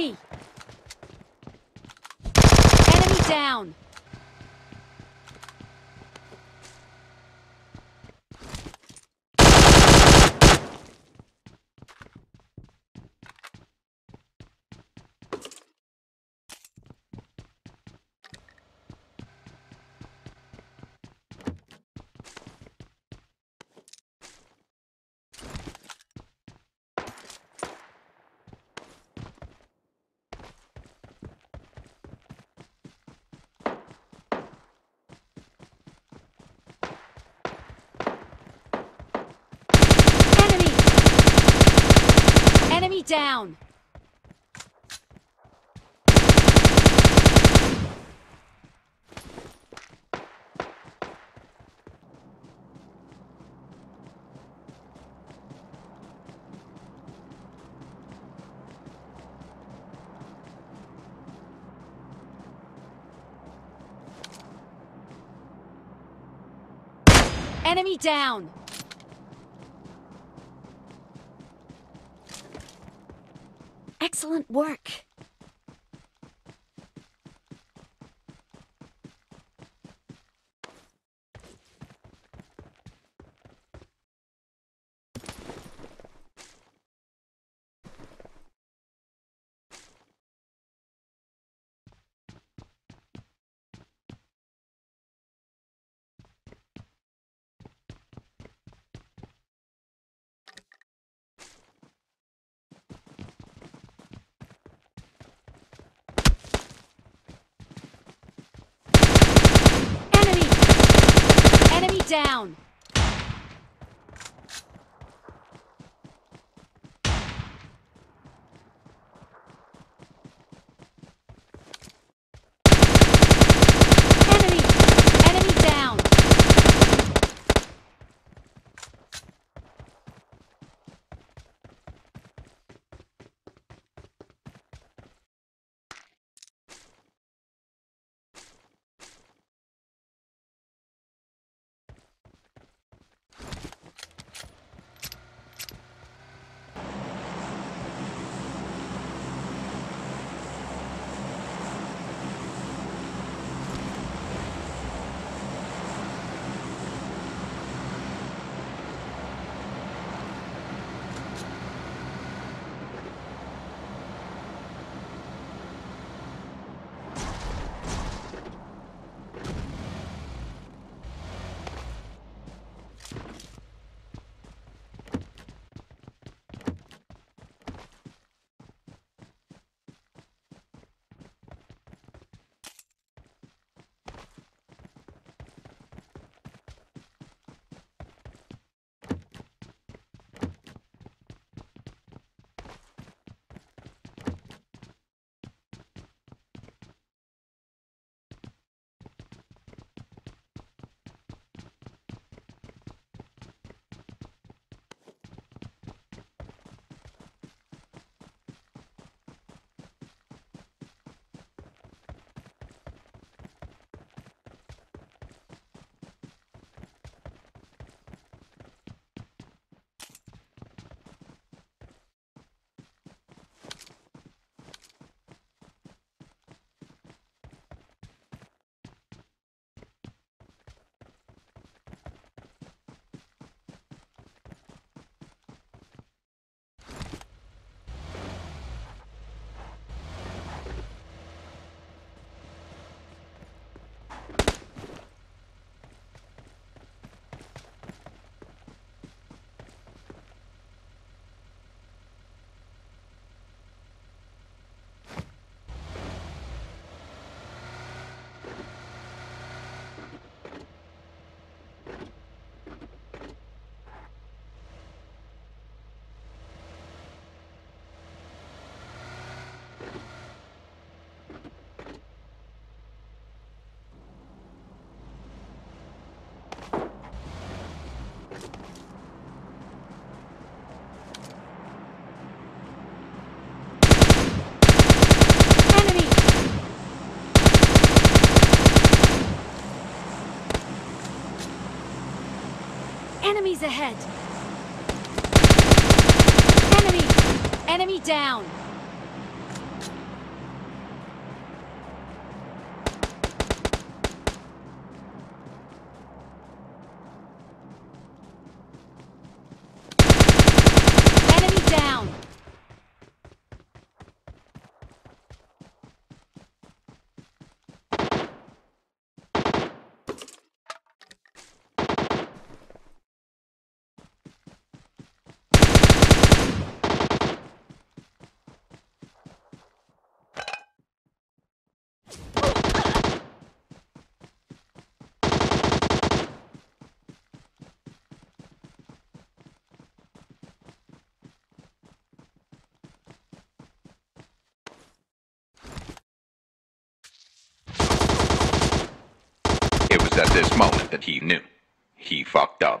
Enemy! Down! Enemy! Enemy down! Enemy down! Excellent work. Enemy! Enemy down! Enemies ahead! Enemy! Enemy down! That he knew. He fucked up.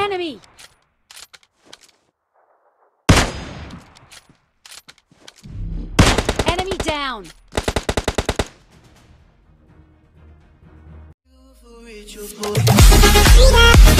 Enemy! Enemy down! Ritual.